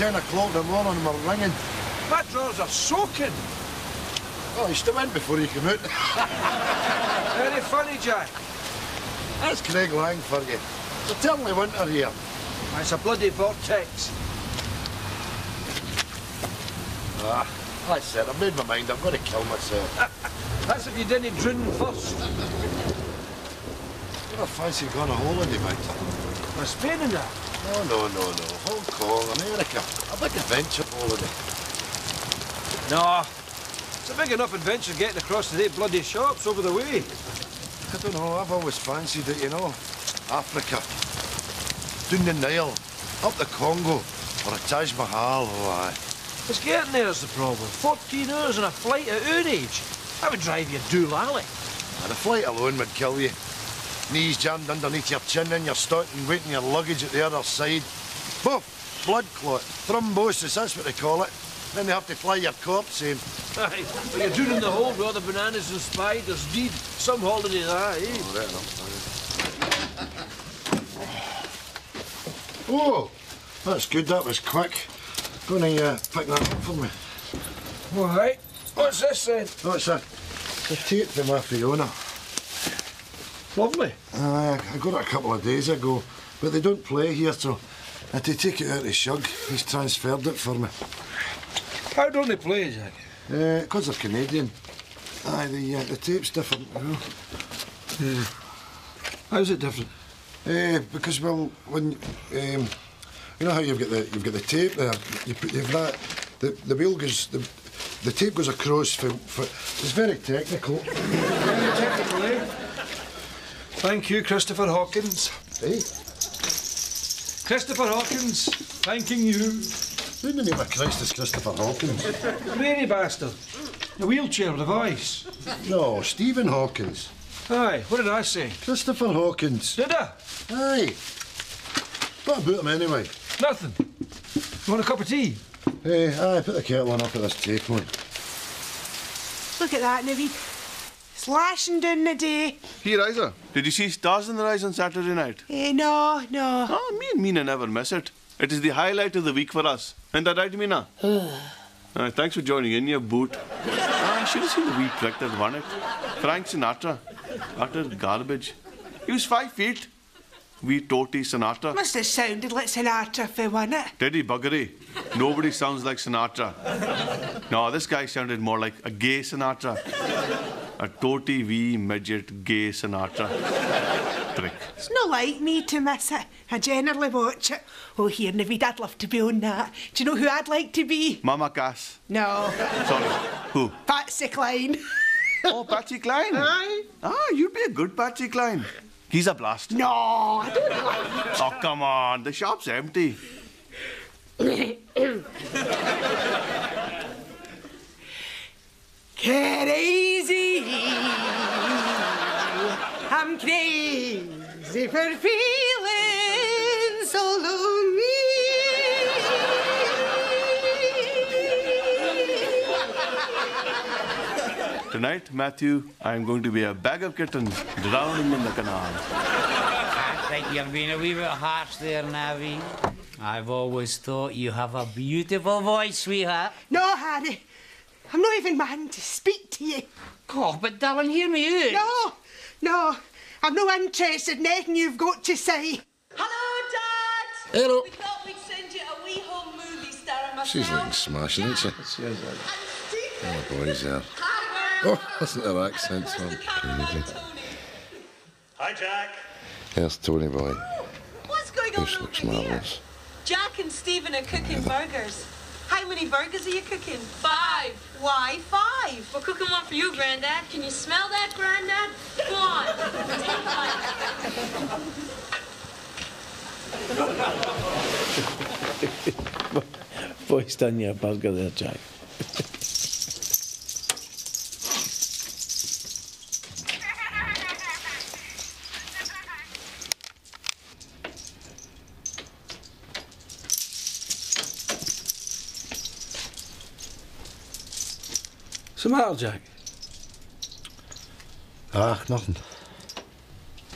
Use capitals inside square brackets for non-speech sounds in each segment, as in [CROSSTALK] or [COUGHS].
Even 10 o'clock in the morning we're ringing. My drawers are soaking. Oh, you still went before you came out. [LAUGHS] Very funny, Jack. That's Craiglang for you. It's eternally winter here. It's a bloody vortex. Ah, that's it. I've made my mind. I'm going to kill myself. [LAUGHS] That's if you didn't drown first. I fancy going on holiday, mate. Spain and that. No, no, no, no. Hong Kong, America. A big adventure holiday. No. It's a big enough adventure getting across the eight bloody shops over the way. I don't know. I've always fancied it, you know. Africa. Down the Nile. Up the Congo. Or a Taj Mahal. Oh, aye. It's getting there's the problem. 14 hours on a flight at our age. That would drive you doolally. And the flight alone would kill you. Knees jammed underneath your chin and you're starting waiting your luggage at the other side. Boof! Blood clot. Thrombosis, that's what they call it. Then they have to fly your corpse in. [LAUGHS] Aye, but you're doing in the hole with all the bananas and spiders. Deed, some holiday that, eh? Oh, right enough. Oh, that's good. That was quick. Going to uh, pick that up for me. All right. What's this then? Oh, it's a, a tape from my Fiona. Lovely. Uh, I got it a couple of days ago, but they don't play here, so I had to take it out of Shug. He's transferred it for me. How don't they play, Jack? Because they're Canadian. Aye, the, uh, the tape's different. You know? Yeah. How's it different? Uh, because well, when um, you know how you've got the you've got the tape there, you put you've that the the wheel goes the the tape goes across for, for it's very technical. Technical, eh? Thank you, Christopher Hawkins. Hey, Christopher Hawkins, thanking you. who the name of Christ is Christopher Hawkins? Greedy bastard. The wheelchair with a voice. No, Stephen Hawkins. Aye, what did I say? Christopher Hawkins. Did I? Aye. What about him anyway? Nothing. You want a cup of tea? Hey, aye, put the kettle on up at this tape one. Look at that, Navy. Slashing down the day. Here, Isa, did you see Stars in Their Eyes on Saturday night? Eh, no, no. Oh, me and Meena never miss it. It is the highlight of the week for us. Ain't that right, Meena? uh, thanks for joining in, your boot. Ah, I should have seen the wee prick that won it. Frank Sinatra. Utter garbage. He was five feet. Wee Toti Sinatra. Must have sounded like Sinatra if he won it. Teddy Buggery. Nobody sounds like Sinatra. No, this guy sounded more like a gay Sinatra. A toti wee midget gay Sinatra. Prick. It's not like me to miss it. I generally watch it. Oh, here, Navid, I'd love to be on that. Do you know who I'd like to be? Mama Cass. No, Sorry. Who? Patsy Cline. Oh, Patsy Cline. Aye. Ah, you'd be a good Patsy Cline. He's a blast. No, I don't like Oh, come on. The shop's empty. [COUGHS] Crazy. I'm crazy for feeling so lonely. Tonight, Matthew, I'm going to be a bag of kittens drowning in the canal. I think you're being a wee bit harsh there, Navi. I've always thought you have a beautiful voice, sweetheart. No, Harry. I'm not even man to speak to you. Oh, but darling, hear me out. No, no. I'm no interested in anything you've got to say. Hello, Dad. Hello. We thought we'd send you a wee home movie star and myself. She's looking smashing, isn't she? Oh, and Stephen. Oh, the boys there. Hi, Oh, listen to her accent. So crazy. Hi, Jack. There's Tony Boy. What's going on This over looks here? marvellous. Jack and Stephen are cooking burgers. How many burgers are you cooking? Five. Why five? We're cooking one for you, Granddad. Can you smell that, Granddad? Go on. Take one. Boy's done your burger there, Jack. Jack? Ah, nothing.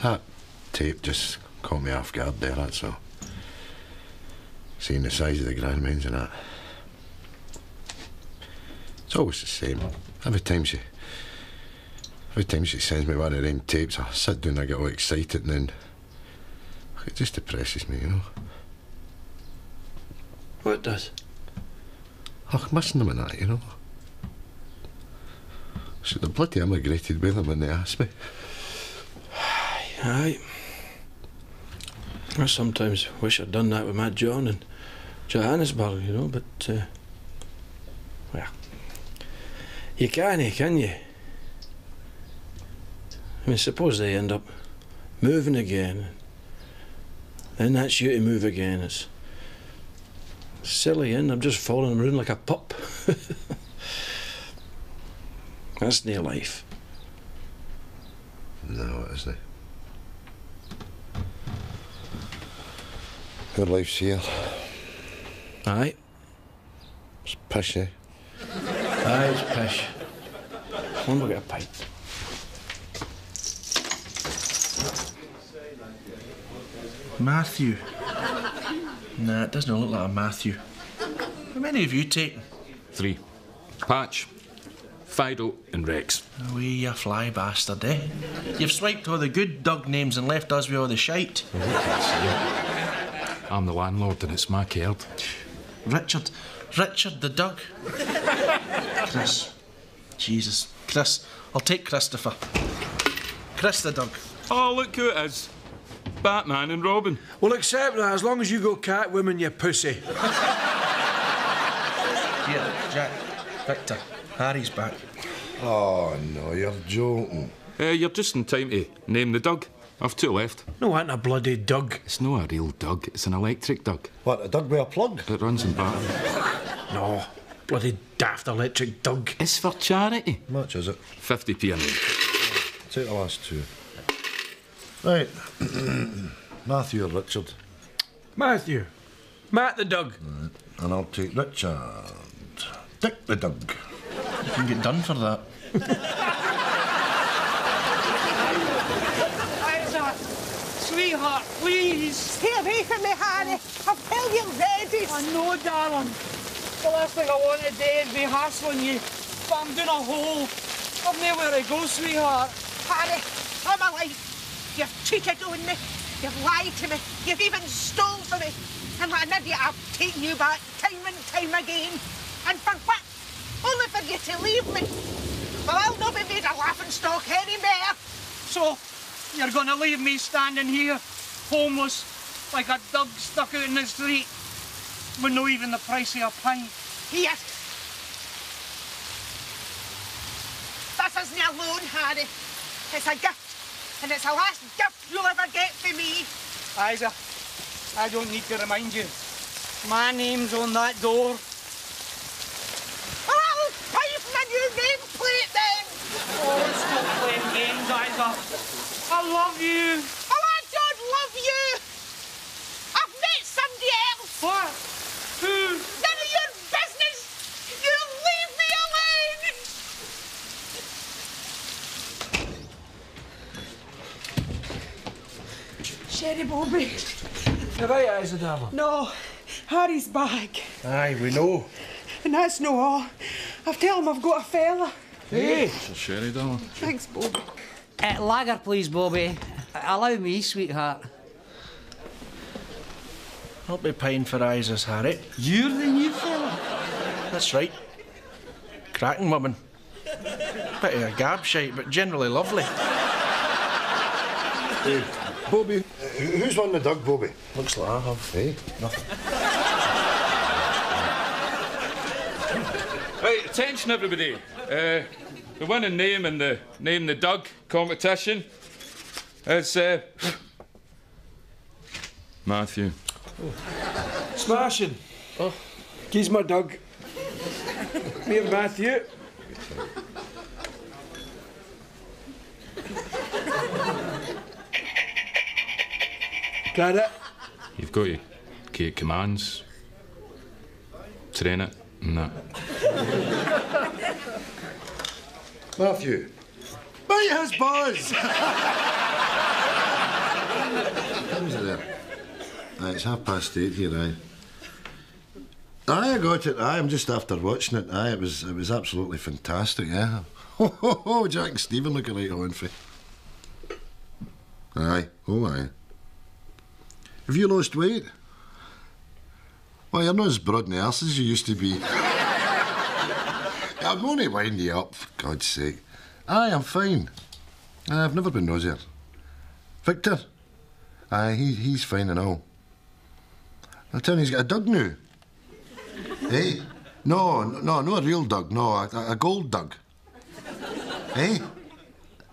That tape just caught me off guard there, that's all. Seeing the size of the grandmens and that. It's always the same. Every time she. Every time she sends me one of them tapes, I sit down and I get all excited and then. It just depresses me, you know. What does? Oh, missing them and that, you know. Should have bloody emigrated with them when they asked me. Aye. I sometimes wish I'd done that with Matt John and Johannesburg, you know, but, uh, well, you can't, can you? I mean, suppose they end up moving again. Then that's you to move again. It's silly, and I'm just them around like a pup. [LAUGHS] that's near life. No, it isn't. Her life's here. Aye. It's pish, eh? Aye, it's pish. One will get a pint. Matthew. Nah, it doesn't look like a Matthew. How many have you taken? Three. Patch, Fido, and Rex. We you fly bastard, eh? You've swiped all the good dog names and left us with all the shite. [LAUGHS] I'm the landlord and it's my card. Richard. Richard the dog. Chris. Jesus. Chris. I'll take Christopher. Chris the Doug. Oh, look who it is. Batman and Robin. We'll accept that as long as you go Catwoman, you pussy. [LAUGHS] Here, Jack. Victor. Harry's back. Oh, no, you're joking. Uh, you're just in time to name the dog. I've two left. No, I ain't a bloody dog. It's no a real dog. it's an electric Doug. What, a dog with a plug? It runs in battery. [LAUGHS] No, bloody daft electric Doug. It's for charity. How Much is it? 50p a name. Take the last two. Right. [CLEARS THROAT] Matthew or Richard. Matthew. Matt the Doug. Right. And I'll take Richard. Dick the Doug. You can get done for that. Sweetheart, please. Stay away from me, Harry. I've told you already. I know, darling. The last thing I want to do is be hassling you. But I'm doing a hole. I've nowhere to go, sweetheart. Harry, all my life, you've cheated on me. You've lied to me. You've even stole from me. And like an idiot, I've taken you back time and time again. And for what? Only for you to leave me. Well, I'll not be made a laughing stock anymore. So, you're going to leave me standing here, homeless, like a dog stuck out in the street, with no even the price of a pint. Yes. This isn't a loan, Harry. It's a gift. And it's the last gift you'll ever get from me. Isa, I don't need to remind you. My name's on that door. Well, I'll pay for my new nameplate then. Oh, stop playing games, Isa. I love you. Oh, I don't love you. I've met somebody else. What? Who? None of your business. You leave me alone. Sherry Bobby. You're right, Isa, darling. No, Harry's back. Aye, we know. And that's no all. I've told him I've got a fella. Hey. It's a sherry, darling. Thanks, Bobby. Uh, lager, please, Bobby. Allow me, sweetheart. I'll be paying for Isa's, Harry. You're the new fella. That's right. Cracking woman. Bit of a gab shape, but generally lovely. Hey, Bobby, uh, who's won the Doug, Bobby? Looks like I have. Hey? Nothing. Right, attention everybody. Uh, the winning name in the Name the dog competition is uh, Matthew. Smashing. Oh. He's my dog. Me and Matthew. Got it? You've got your key commands, train it, and that. Matthew. Bite his buzz! Who's there? Aye, it's half past eight here, aye. Aye, I got it. Aye, I'm just after watching it. Aye, it was it was absolutely fantastic. Yeah. Ho ho ho! Jack and Stephen looking like on for. Aye. Oh aye. Have you lost weight? Well, you're not as broad in the arse as you used to be. I'm only winding you up, for God's sake. Aye, I'm fine. I've never been rosier. Victor? Aye, he, he's fine and all. I tell you, he's got a dog now. [LAUGHS] eh? No, no, no a real dog, no, a, a gold dog. eh?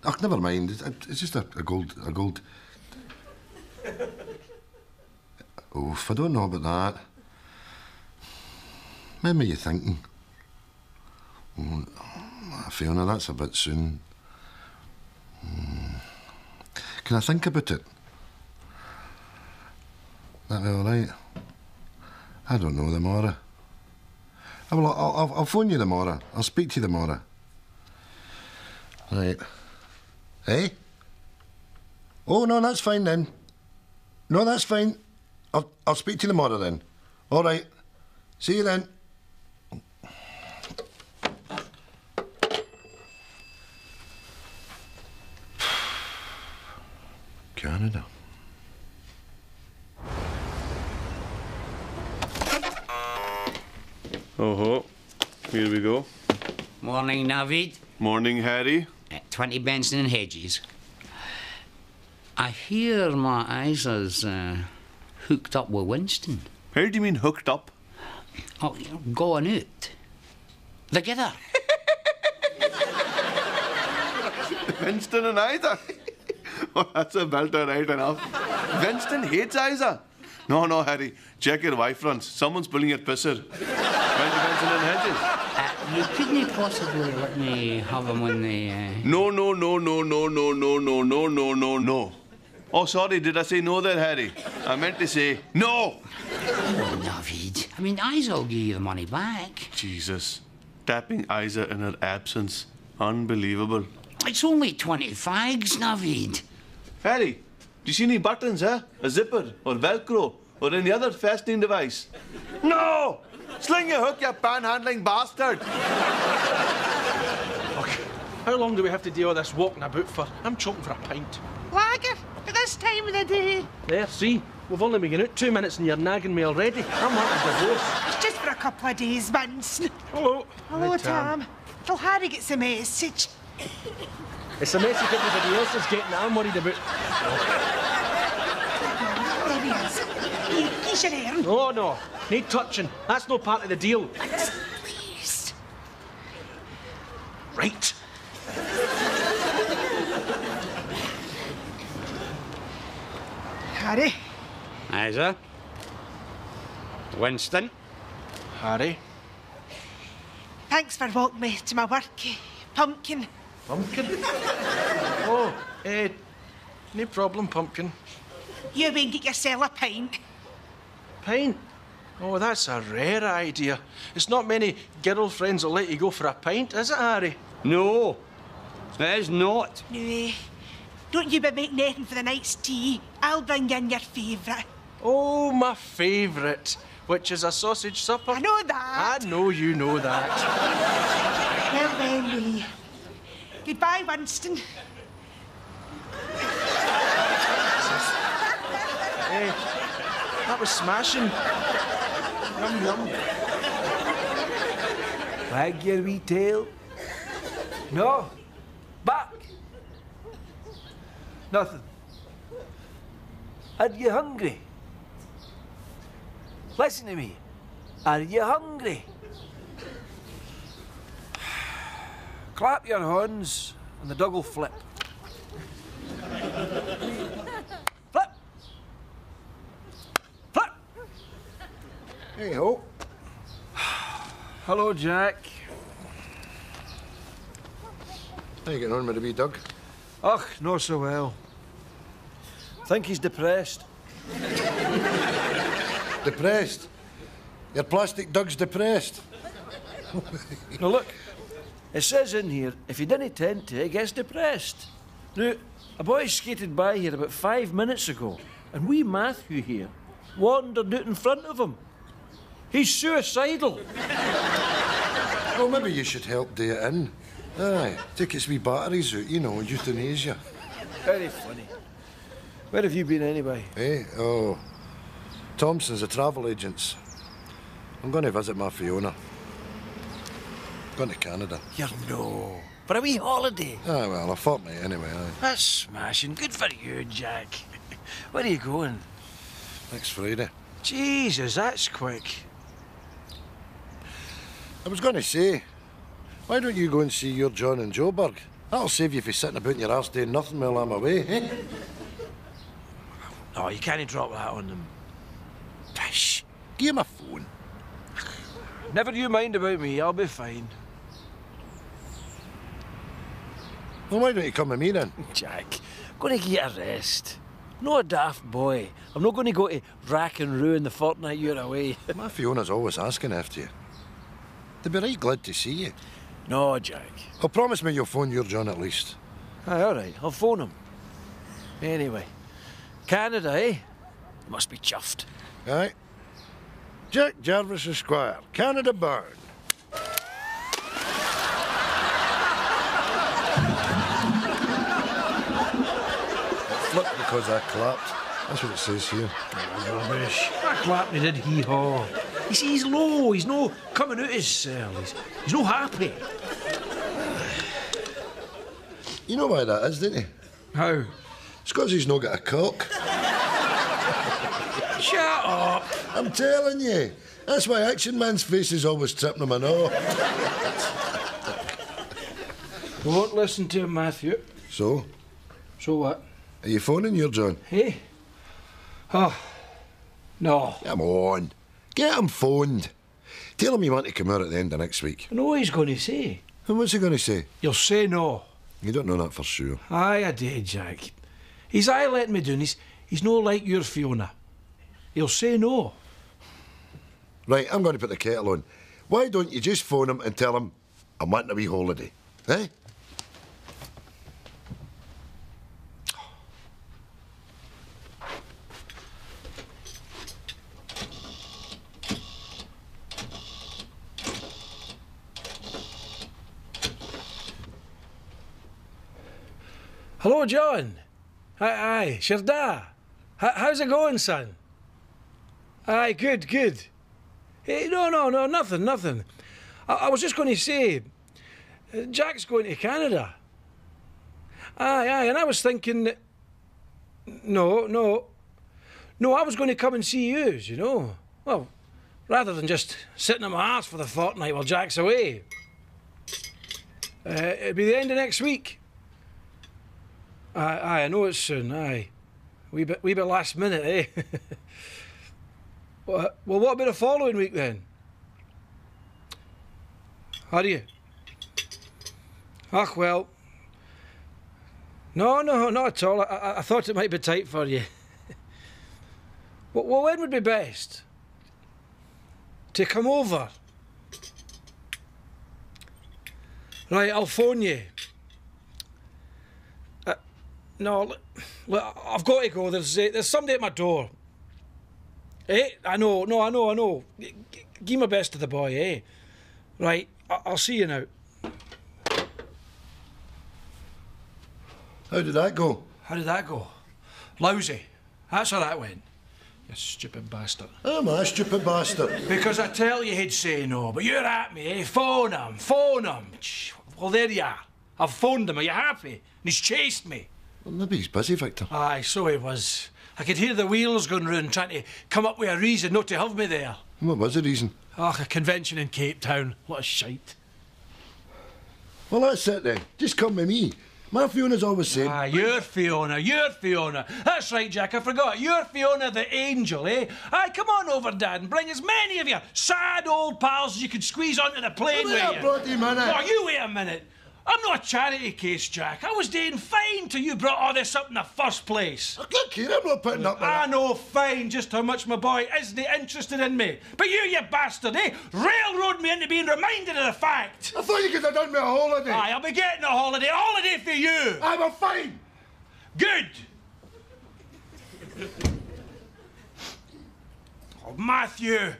Oh, never mind. It's, just a, a gold, a gold. Oof, I don't know about that. When were you thinking? Oh, Fiona, that's a bit soon. Hmm. Can I think about it? That be all right? I don't know, the Mora. I will, I'll, I'll, phone you tomorrow. I'll speak to you tomorrow. Right. Eh? Oh, no, that's fine then. No, that's fine. I'll, I'll speak to you tomorrow then. All right. See you then. Canada. Oh ho. Here we go. Morning, Navid. Morning, Harry. Uh, 20 Benson and Hedges. I hear my eyes is uh, hooked up with Winston. How do you mean hooked up? Oh, going out. Together. [LAUGHS] Winston and Isa. [LAUGHS] oh, that's a belter right enough. Winston hates Isa. No, no, Harry. Check your wife runs. Someone's pulling your pisser. Mind Winston and Hedges. Uh, you couldn't possibly let me have him on the. Uh... No, no, no, no, no, no, no, no, no, no, no, no. Oh, sorry, did I say no there, Harry? I meant to say no. Oh, Navid. I mean, Isa will give you the money back. Jesus. Tapping Isa in her absence. Unbelievable. It's only 20 fags, Navid. Harry, do you see any buttons, huh? A zipper or Velcro or any other fastening device? No! Sling your hook, you panhandling bastard! How long do we have to deal with this walking about for? I'm choking for a pint. Lager at this time of the day. There, see? We've only been out two minutes and you're nagging me already. I'm wanting a divorce. It's just for a couple of days, Vince. Hello. Hello, Hi, Tam. Till Harry gets a message. It's a message everybody else is getting that I'm worried about. There he is. He, he's your Oh, no. Need touching. That's no part of the deal. Please. Right. Harry. Isa. Winston. Harry. Thanks for walking me to my work, eh, Pumpkin. Pumpkin? oh, eh, no problem, Pumpkin. You went get yourself a pint. Pint? Oh, that's a rare idea. It's not many girlfriends will let you go for a pint, is it, Harry? No, it is not. No, don't you be making anything for the night's tea. I'll bring in your favourite. Oh, my favourite, which is a sausage supper. I know that. I know you know that. Well then, eh, goodbye, Winston. Eh, that was smashing. Yum, yum. Wag your wee tail. No. Back. Nothing. Are you hungry? Listen to me. Are you hungry? [SIGHS] Clap your hands and the dog will flip. flip. Flip. Hey ho. Hello, Jack. How you getting on with the wee dog? Ugh, not so well. Think he's depressed. [LAUGHS] Depressed? Your plastic Doug's depressed? Now look, it says in here, if he didn't tend to, he gets depressed. Now, a boy skated by here about five minutes ago, and wee Matthew here wandered out in front of him. He's suicidal. Well, maybe you should help do it in. Aye, take its wee batteries out, you know, euthanasia. Very funny. Where have you been anyway? Eh? Oh, Thomson's a travel agents. I'm going to visit my Fiona. Going to Canada. You're no. For a wee holiday. Ah, well, a fortnight anyway, aye. That's smashing. Good for you, Jack. [LAUGHS] Where are you going? Next Friday. Jesus, that's quick. I was going to say, why don't you go and see your John in Joburg? That'll save you from sitting about in your arse doing nothing while I'm away, eh? [LAUGHS] Oh, you can't drop that on them. Shh. Give him a phone. Never you mind about me. I'll be fine. Well, why don't you come with me then? [LAUGHS] Jack, I'm going to get a rest. No a daft boy. I'm not going to go to rack and ruin the fortnight you're away. My Fiona's always asking after you. They'd be right glad to see you. No, Jack. Oh, promise me you'll phone your John at least. Aye, all right. I'll phone him. Anyway, Canada, eh? Must be chuffed. Aye. Jack Jarvis Esquire, Canada Burn. Flipped because I clapped. That's what it says here. Rubbish. I clapped and he did hee haw. You see, he's low. He's no coming out his cell. He's, he's no happy. You know why that is, don't you? How? It's because he's not got a cock. Shut up. I'm telling you. That's why Action Man's face is always tripping him, I know. We won't listen to him, Matthew. So, So what? are you phoning your John? Hey? Oh, no. Come on. Get him phoned. Tell him you want to come out at the end of next week. I know what he's going to say. And what's he going to say? You'll say no. You don't know that for sure. Aye, I did, Jack. He's aye letting me down. He's, he's no like your Fiona. He'll say no. Right, I'm going to put the kettle on. Why don't you just phone him and tell him I'm wanting a wee holiday? Eh? Hello, John. Aye, aye, sure da. H- how's it going, son? Aye, good, good. Hey, no, no, no, nothing, nothing. I, I was just going to say, uh, Jack's going to Canada. Aye, aye, and I was thinking, no, no, no, I was going to come and see you, you know. Well, rather than just sitting on my arse for the fortnight while Jack's away. Uh, it'll be the end of next week. Aye, aye, I know it's soon, aye. Wee bit, wee bit last minute, eh? [LAUGHS] well, well, what about the following week then? How do you? Ach, well. No, no, not at all. I, I, I thought it might be tight for you. [LAUGHS] well, well, when would be best? To come over? Right, I'll phone you. No, look, look, I've got to go. There's uh, there's somebody at my door. Eh? I know, no, I know, I know. G- g- give my best to the boy, eh? Right, I- I'll see you now. How did that go? How did that go? Lousy. That's how that went. You stupid bastard. I'm a stupid bastard. Because I tell you he'd say no, but you're at me, eh? Phone him, phone him. Well, there you are. I've phoned him. Are you happy? And he's chased me. Well, maybe he's busy, Victor. Aye, so he was. I could hear the wheels going round trying to come up with a reason not to have me there. What was the reason? Oh, a convention in Cape Town. What a shite. Well, that's it then. Just come with me. My Fiona's always said. Ah, you're Fiona, you're Fiona. That's right, Jack, I forgot. You're Fiona the angel, eh? Aye, come on over, Dad, and bring as many of your sad old pals as you could squeeze onto the plane Wait with a you. bloody minute. Oh, you wait a minute. I'm not a charity case, Jack. I was doing fine till you brought all this up in the first place. Look here, I'm not putting up with I it. know fine just how much my boy isn't interested in me. But you, you bastard, eh? Railroad me into being reminded of the fact. I thought you could have done me a holiday. Aye, I'll be getting a holiday. A holiday for you. I'm a fine. Good. Oh, Matthew.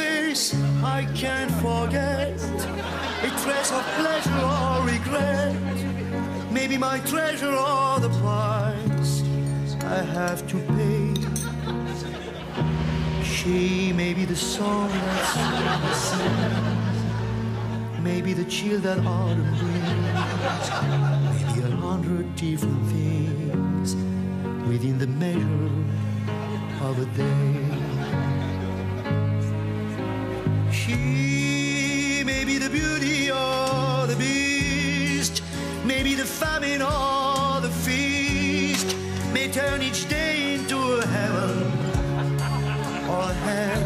Face I can't forget. A trace of pleasure or regret. Maybe my treasure or the price I have to pay. She may be the song that sings. Maybe the chill that autumn brings. Maybe a hundred different things within the measure of a day. She may be the beauty or the beast, maybe the famine or the feast, may turn each day into a heaven or hell.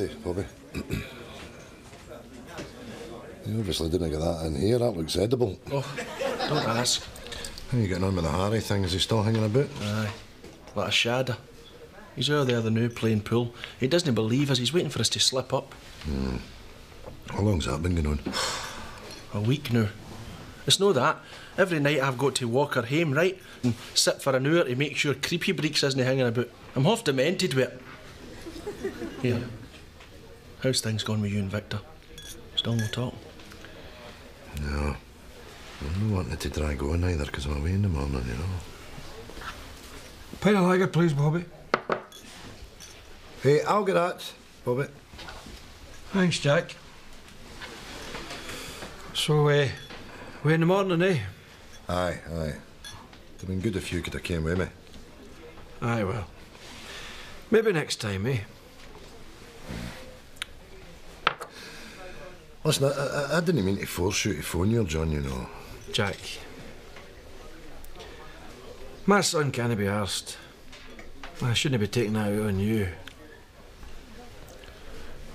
Goldie, Bobby. [CLEARS THROAT] you obviously didn't get that in here. That looks edible. Oh, don't ask. How are you getting on with the Harry thing? Is he still hanging about? Aye. What a shadder. He's over there, the new playing pool. He doesn't believe us. He's waiting for us to slip up. Hmm. How long's that been going on? [SIGHS] A week now. It's no that. Every night I've got to walk her home, right? And sit for an hour to make sure creepy breeks isn't hanging about. I'm half demented with it. [LAUGHS] Here. How's things going with you and Victor? Still no talk? No. I'm not wanting to drag on either because I'm away in the morning, you know. Pint of lager, please, Bobby. Hey, I'll get that, Bobby. Thanks, Jack. So, uh, we in the morning, eh? Aye, aye. It'd have been good if you could have came with me. Aye, well. Maybe next time, eh? Listen, I, I, I didn't mean to force you to phone your John, you know. Jack. My son can't be arsed. I shouldn't be taking that out on you.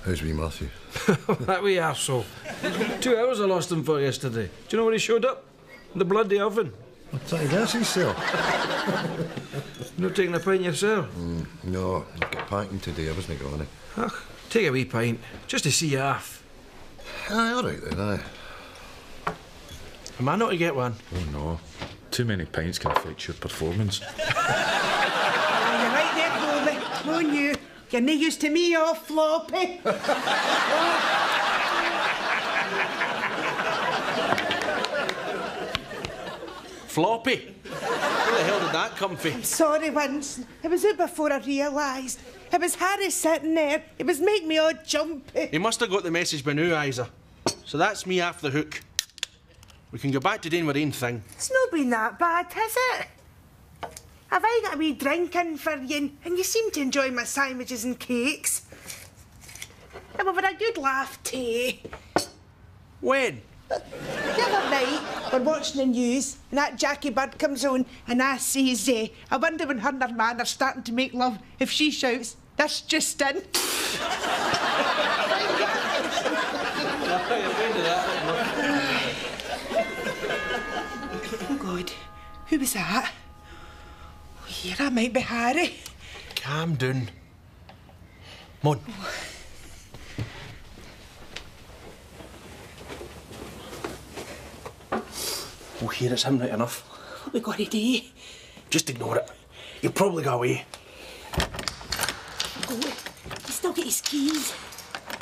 How's wee Matthew? [LAUGHS] that wee arsehole. Two hours I lost him for yesterday. Do you know when he showed up? In the bloody oven. What's that gas he sell? [LAUGHS] Not taking a pint yourself? Mm, no, I've got packing today. I wasn't going to. Ach, take a wee pint, just to see you off. Aye, all right then, aye. Am I not to get one? Oh no. Too many pints can affect your performance. Oh, [LAUGHS] you're right there, Bobby. Moan you. You're no used to me, all floppy. Floppy? Where the hell did that come from? I'm Sorry, Winston. It was out before I realised. It was Harry sitting there. It was making me all jumpy. He must have got the message by now, Isa. So that's me off the hook. We can go back to doing our own thing. It's not been that bad, has it? Have I got a wee drink in for you? And you seem to enjoy my sandwiches and cakes. And we've had a good laugh too. When? The other night, we're watching the news, and that Jackie Bird comes on, and I says, eh, I wonder when her and her man are starting to make love if she shouts, That's just in. [LAUGHS] Who was that? Oh, here, that might be Harry. Calm down. Come on. Oh, here it's him right enough. What we got to do? Just ignore it. He'll probably go away. Oh, he's still got his keys.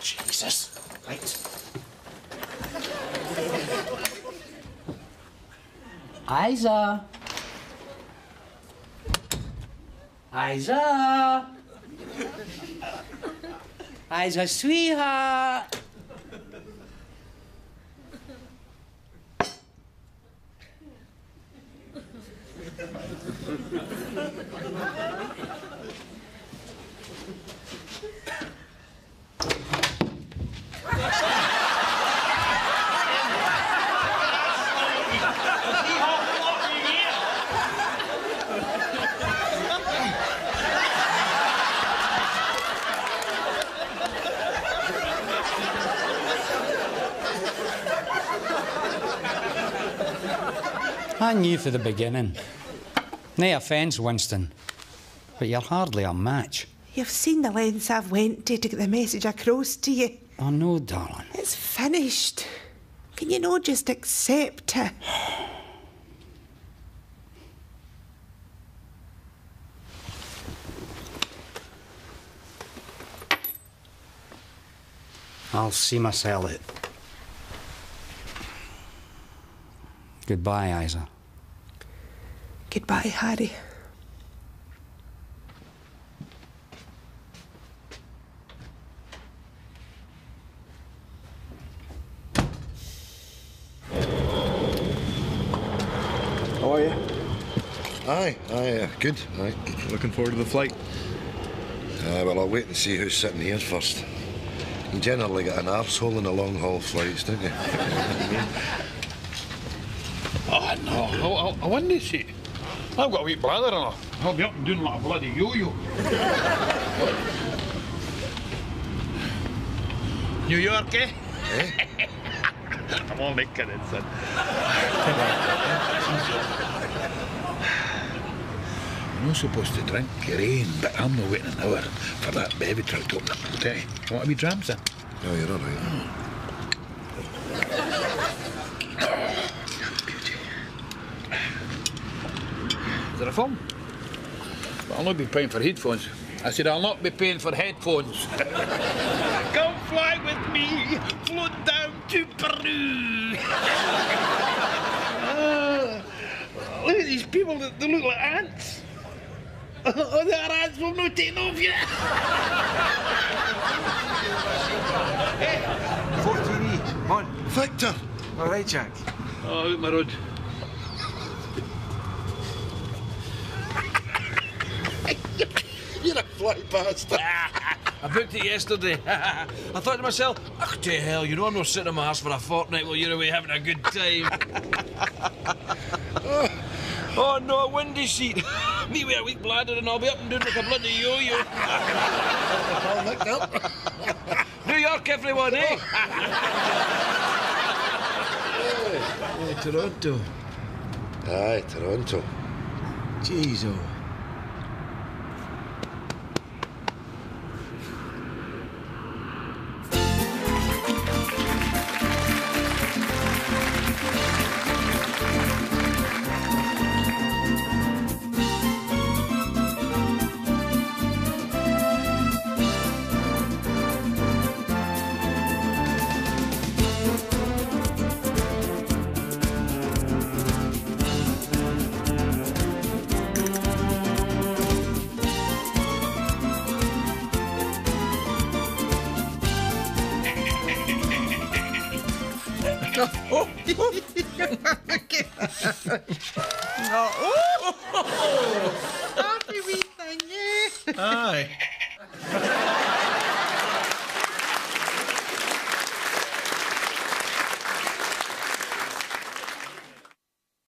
Jesus. Right. Isa. Isa. Isa, sweetheart. I knew from the beginning. No offence, Winston. But you're hardly a match. You've seen the lengths I've went to to get the message across to you. Oh, no, darling. It's finished. Can you not just accept it? I'll see myself it. Goodbye, Isa. Goodbye, Harry. How are you? Aye, aye, uh, good, aye. Looking forward to the flight. Uh, well, I'll wait and see who's sitting here first. You generally get an arsehole in the long haul flights, don't you? [LAUGHS] Oh, no. I, I, I wouldn't see. I've got a wee bladder and I'll, I'll be up and doing like a bloody yo-yo. New York, eh? [LAUGHS] I'm only kidding, son. You're not supposed to drink your own, but I'm not waiting an hour for that baby truck to open up. I'll tell you. You want a wee dram, son? Oh, you're all right. Is there a phone? But I'll not be paying for headphones. I said I'll not be paying for headphones. [LAUGHS] Come fly with me, float down to Peru. Ah, look at these people, they, they look like ants. [LAUGHS] Oh, the ants will not take off yet. Hey, 14E, on. Victor! All right, Jack. Oh, out my road. You're a fly bastard. [LAUGHS] I booked it yesterday. [LAUGHS] I thought to myself, ugh, to hell, you know I'm not sitting on my ass for a fortnight while you're away having a good time. [LAUGHS] oh, no, a windy seat. Me with a weak bladder and I'll be up and doing like a bloody yo-yo. New York, everyone, eh? Hey, Toronto. Aye, Toronto. Jeez, oh.